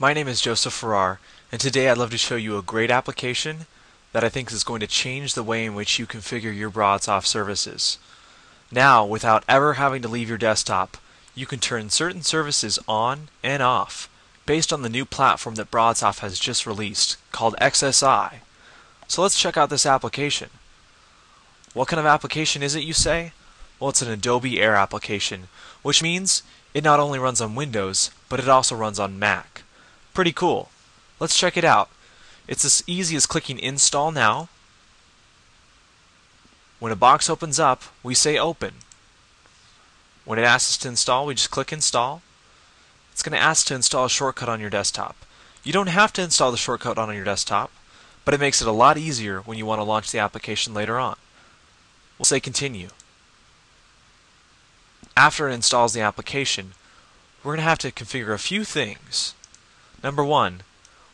My name is Joseph Farrar, and today I'd love to show you a great application that I think is going to change the way in which you configure your BroadSoft services. Now, without ever having to leave your desktop, you can turn certain services on and off based on the new platform that BroadSoft has just released called XSI. So let's check out this application. What kind of application is it, you say? Well, it's an Adobe Air application, which means it not only runs on Windows, but it also runs on Mac. Pretty cool. Let's check it out. It's as easy as clicking Install Now. When a box opens up, we say Open. When it asks us to install, we just click Install. It's going to ask to install a shortcut on your desktop. You don't have to install the shortcut on your desktop, but it makes it a lot easier when you want to launch the application later on. We'll say Continue. After it installs the application, we're going to have to configure a few things. Number one,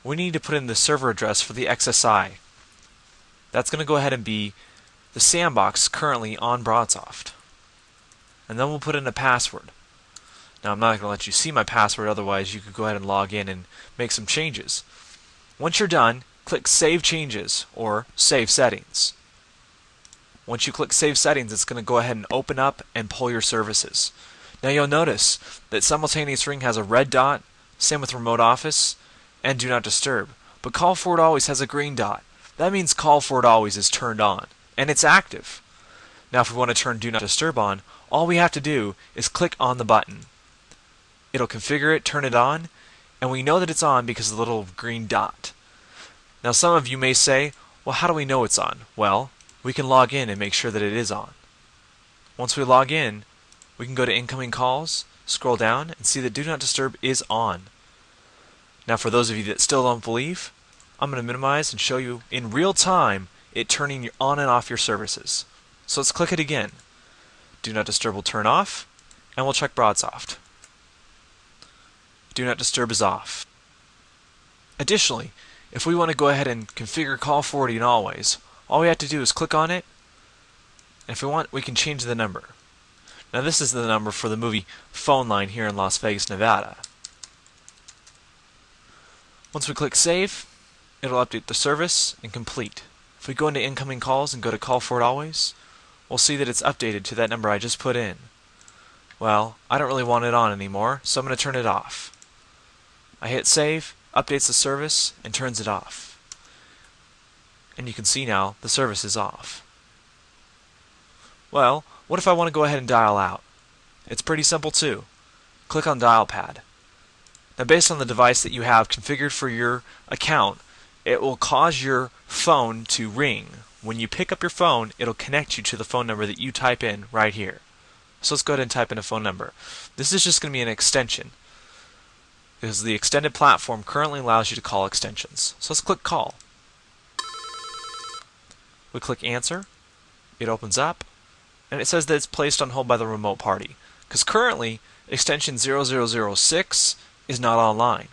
we need to put in the server address for the XSI. That's going to go ahead and be the sandbox currently on BroadSoft. And then we'll put in a password. Now I'm not going to let you see my password, otherwise you could go ahead and log in and make some changes. Once you're done, click Save Changes or Save Settings. Once you click Save Settings, it's going to go ahead and open up and pull your services. Now you'll notice that Simultaneous Ring has a red dot, same with Remote Office, and Do Not Disturb. But Call Forward Always has a green dot. That means Call Forward Always is turned on, and it's active. Now if we want to turn Do Not Disturb on, all we have to do is click on the button. It'll configure it, turn it on, and we know that it's on because of the little green dot. Now some of you may say, well how do we know it's on? Well, we can log in and make sure that it is on. Once we log in, we can go to incoming calls, scroll down, and see that Do Not Disturb is on. Now for those of you that still don't believe, I'm going to minimize and show you in real time it turning on and off your services. So let's click it again. Do Not Disturb will turn off, and we'll check BroadSoft. Do Not Disturb is off. Additionally, if we want to go ahead and configure call forwarding always, all we have to do is click on it, and if we want, we can change the number. Now this is the number for the movie Phone Line here in Las Vegas, Nevada. Once we click Save, it'll update the service and complete. If we go into incoming calls and go to Call Forward Always, we'll see that it's updated to that number I just put in. Well, I don't really want it on anymore, so I'm going to turn it off. I hit Save, updates the service, and turns it off. And you can see now the service is off. Well, what if I want to go ahead and dial out? It's pretty simple too. Click on Dial Pad. Now based on the device that you have configured for your account, it will cause your phone to ring. When you pick up your phone, it'll connect you to the phone number that you type in right here. So let's go ahead and type in a phone number. This is just going to be an extension because the Xtended platform currently allows you to call extensions. So let's click Call. We click Answer. It opens up and it says that it's placed on hold by the remote party because currently extension 0006 is not online.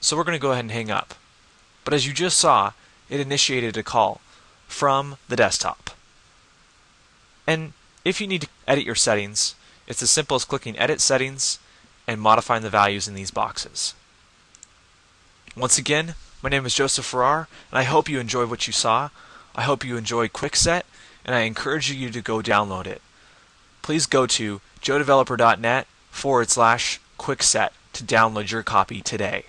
So we're going to go ahead and hang up. But as you just saw, it initiated a call from the desktop. And if you need to edit your settings, it's as simple as clicking Edit Settings and modifying the values in these boxes. Once again, my name is Joseph Farrar, and I hope you enjoyed what you saw. I hope you enjoyed QuickSet, and I encourage you to go download it. Please go to joedeveloper.net forward slash QuickSet to download your copy today.